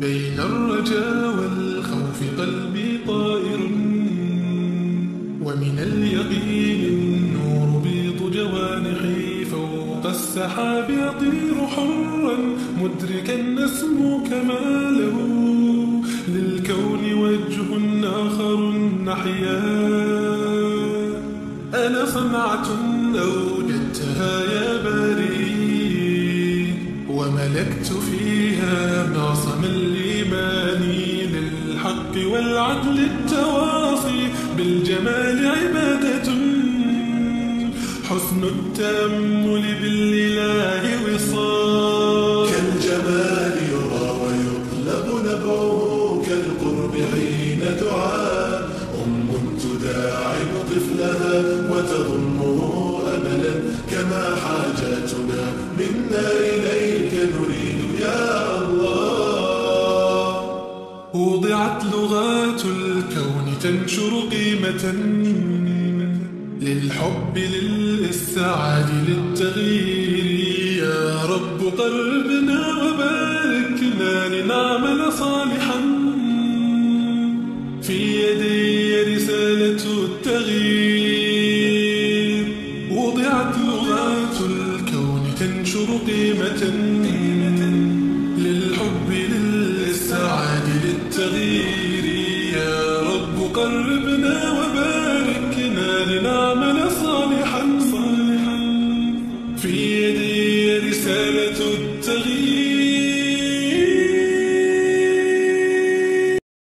بين الرجا والخوف قلبي طائر. ومن اليقين النور بيض جوانحي فوق السحاب يطير حرا مدركا أسمو كماله للكون وجه آخر نحيا. أنا صنعة أوجدتها يا باري. وملكت فيها معصم الإيمان للحق والعدل التواصي بالجمال عبادة. حسن التأمل بالإله وصال. كالجمال يرى ويطلب نبعه كالقرب حين دعاء أم تداعب طفلها وتضمه أملا كما حاجاتنا منا إليك نريد. وضعت لغات الكون تنشر قيمة للحب للإسعاد للتغيير. يا رب قربنا وباركنا لنعمل صالحا. في يدي رسالة التغيير. وضعت لغات الكون تنشر قيمة قربنا وباركنا لنعمل صالحا صالحا. في يدي رسالة